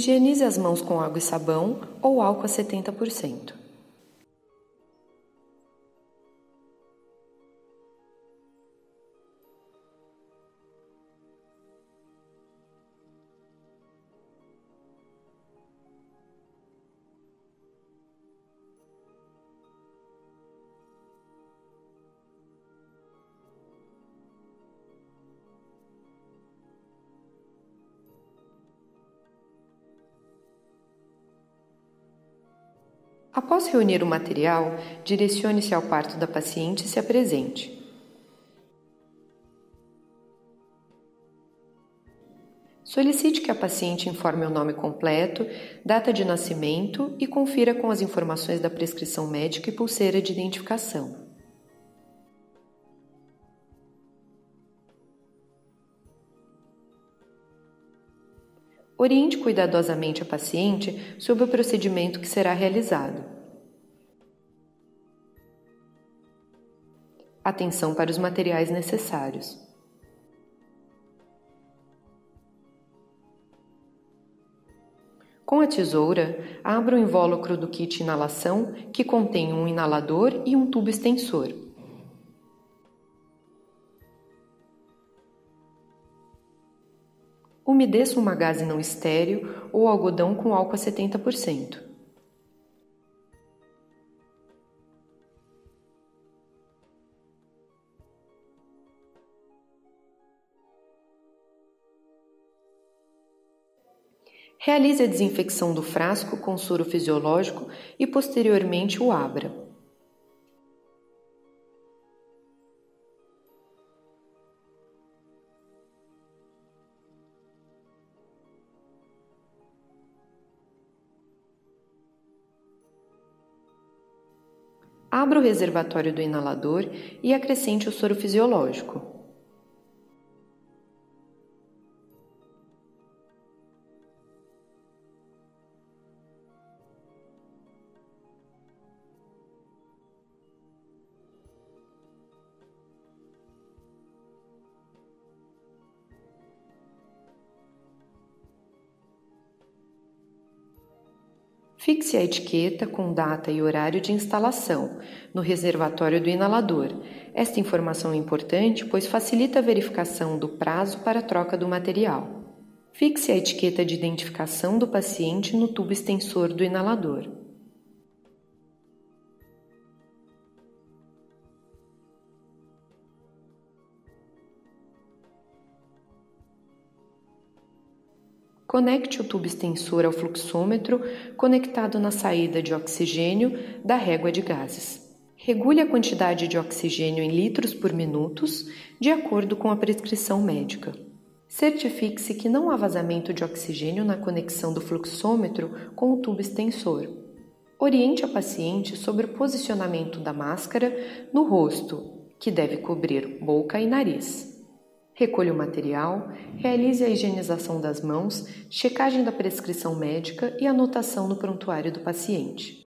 Higienize as mãos com água e sabão ou álcool a 70%. Após reunir o material, direcione-se ao quarto da paciente e se apresente. Solicite que a paciente informe o nome completo, data de nascimento e confira com as informações da prescrição médica e pulseira de identificação. Oriente cuidadosamente a paciente sobre o procedimento que será realizado. Atenção para os materiais necessários. Com a tesoura, abra o invólucro do kit inalação que contém um inalador e um tubo extensor. Umedeça uma gaze não estéreo ou algodão com álcool a 70%. Realize a desinfecção do frasco com soro fisiológico e posteriormente o abra. Abra o reservatório do inalador e acrescente o soro fisiológico. Fixe a etiqueta com data e horário de instalação no reservatório do inalador. Esta informação é importante pois facilita a verificação do prazo para a troca do material. Fixe a etiqueta de identificação do paciente no tubo extensor do inalador. Conecte o tubo extensor ao fluxômetro conectado na saída de oxigênio da régua de gases. Regule a quantidade de oxigênio em litros por minutos, de acordo com a prescrição médica. Certifique-se que não há vazamento de oxigênio na conexão do fluxômetro com o tubo extensor. Oriente a paciente sobre o posicionamento da máscara no rosto, que deve cobrir boca e nariz. Recolha o material, realize a higienização das mãos, checagem da prescrição médica e anotação no prontuário do paciente.